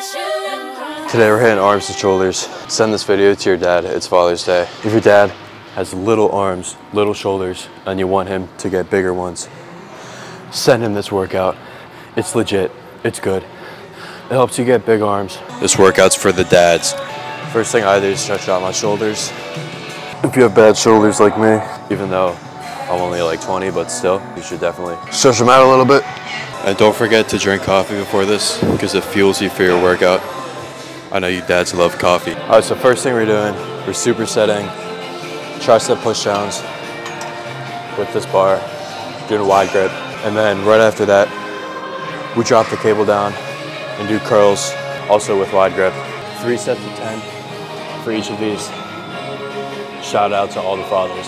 Today we're hitting arms and shoulders. Send this video to your dad. It's Father's Day. If your dad has little arms, little shoulders, and you want him to get bigger ones, send him this workout. It's legit. It's good. It helps you get big arms. This workout's for the dads. First thing I do is stretch out my shoulders. If you have bad shoulders like me, even though I'm only like 20, but still, you should definitely stretch them out a little bit. And don't forget to drink coffee before this because it fuels you for your workout. I know you dads love coffee. All right, so first thing we're doing, we're supersetting tricep push downs with this bar, doing a wide grip. And then right after that, we drop the cable down and do curls, also with wide grip. Three sets of 10 for each of these. Shout out to all the fathers.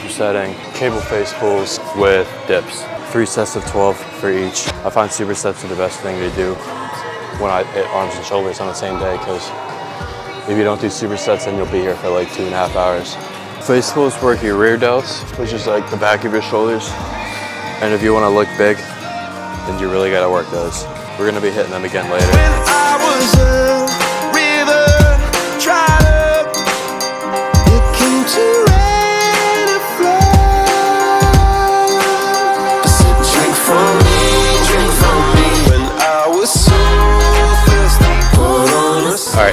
Supersetting cable face pulls with dips. Three sets of 12 for each. I find supersets are the best thing to do when I hit arms and shoulders on the same day because if you don't do supersets, then you'll be here for like two and a half hours. Face pulls work your rear delts, which is like the back of your shoulders. And if you want to look big, then you really got to work those. We're going to be hitting them again later.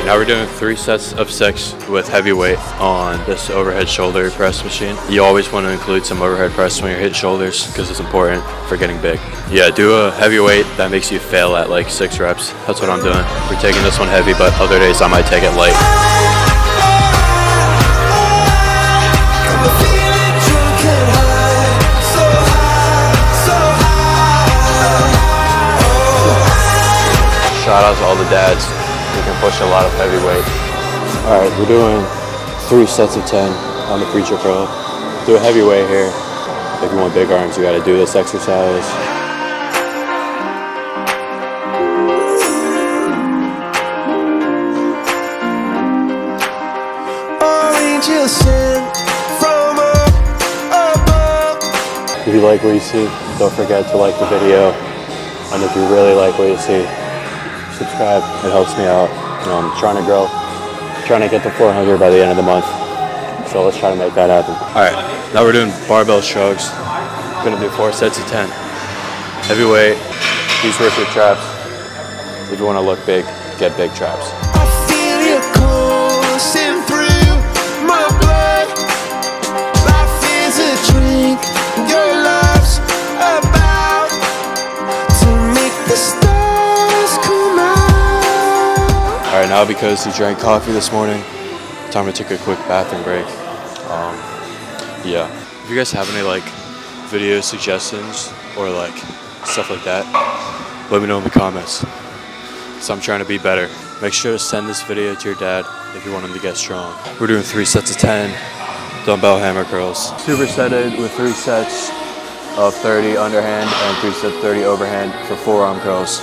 Now we're doing three sets of six with heavy weight on this overhead shoulder press machine. You always want to include some overhead press when you're hitting shoulders because it's important for getting big. Yeah, do a heavy weight that makes you fail at like six reps. That's what I'm doing. We're taking this one heavy, but other days I might take it light. Shout out to all the dads push a lot of heavy weight. All right, we're doing three sets of 10 on the preacher curl. Do a heavy weight here. If you want big arms, you gotta do this exercise. Angel sent from up above. If you like what you see, don't forget to like the video. And if you really like what you see, subscribe. It helps me out. You know, I'm trying to grow, trying to get to 400 by the end of the month. So let's try to make that happen. All right, now we're doing barbell shrugs. Gonna do four sets of 10. Heavyweight, these work your traps. If you wanna look big, get big traps. All right, now because you drank coffee this morning, time to take a quick bathroom break. Um, yeah. If you guys have any like video suggestions or like stuff like that, let me know in the comments. So I'm trying to be better. Make sure to send this video to your dad if you want him to get strong. We're doing three sets of 10 dumbbell hammer curls. Supersetted with three sets of 30 underhand and three sets of 30 overhand for forearm curls.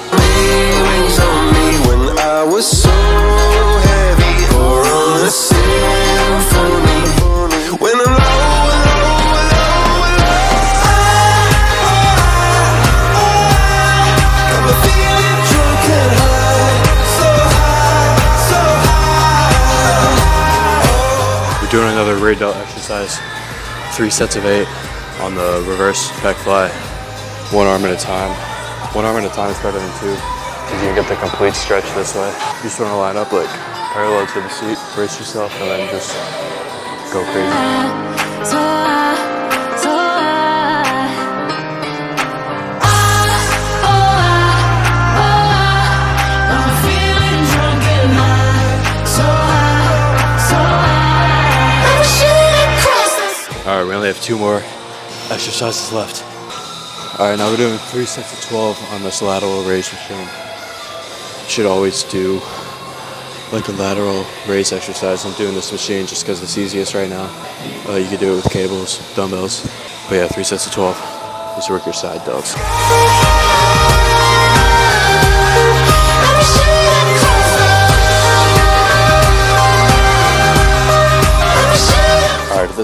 Rear delt exercise. Three sets of eight on the reverse back fly. One arm at a time. One arm at a time is better than two. Because you can get the complete stretch this way. You just want to line up like parallel to the seat, brace yourself, and then just go crazy. We only have two more exercises left. All right, now we're doing three sets of 12 on this lateral raise machine. You should always do like a lateral raise exercise. I'm doing this machine just because it's easiest right now. Uh, you could do it with cables, dumbbells. But yeah, three sets of 12. Just work your side delts.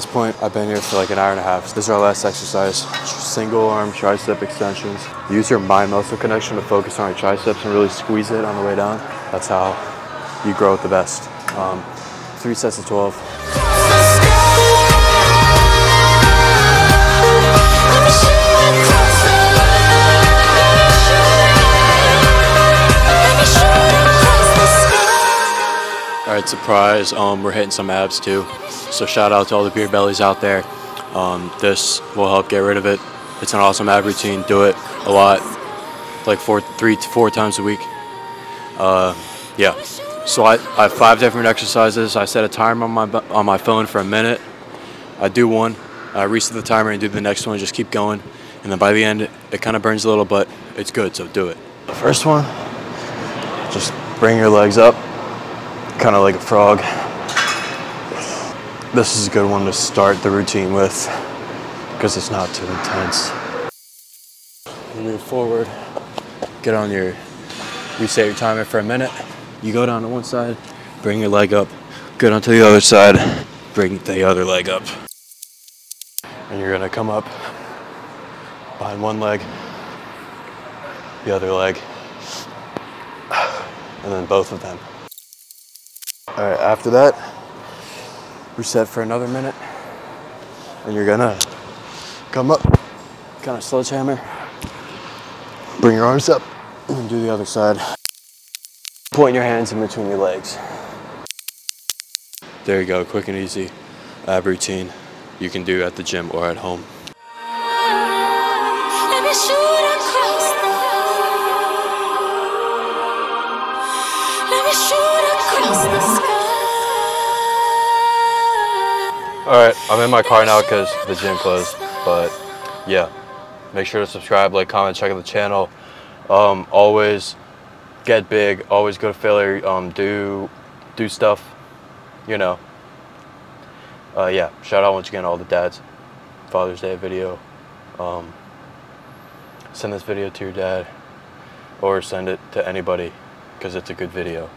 This point, I've been here for like an hour and a half. This is our last exercise. Single arm tricep extensions. Use your mind muscle connection to focus on your triceps and really squeeze it on the way down. That's how you grow it the best. Um, three sets of 12. the sky. Let me shoot across Let me shoot across the sky. All right, surprise. Um, we're hitting some abs too. So shout out to all the beer bellies out there. Um, this will help get rid of it. It's an awesome ab routine. Do it a lot, like four, three to four times a week. Uh, yeah. So I, I have five different exercises. I set a timer on my on my phone for a minute. I do one, I reset the timer and do the next one. Just keep going, and then by the end, it, it kind of burns a little, but it's good. So do it. The first one, just bring your legs up, kind of like a frog. This is a good one to start the routine with because it's not too intense. You move forward, get on your, reset your timer for a minute. You go down to one side, bring your leg up, get onto the other side, bring the other leg up. And you're gonna come up behind one leg, the other leg, and then both of them. All right, after that, reset for another minute, and you're gonna come up, kind of sledgehammer, bring your arms up, and do the other side. Point your hands in between your legs. There you go, quick and easy ab routine you can do at the gym or at home. All right, I'm in my car now because the gym closed. But yeah, make sure to subscribe, like, comment, check out the channel. Um, always get big. Always go to failure. Um, do do stuff. You know. Uh, yeah. Shout out once again to all the dads. Father's Day video. Um, send this video to your dad, or send it to anybody because it's a good video.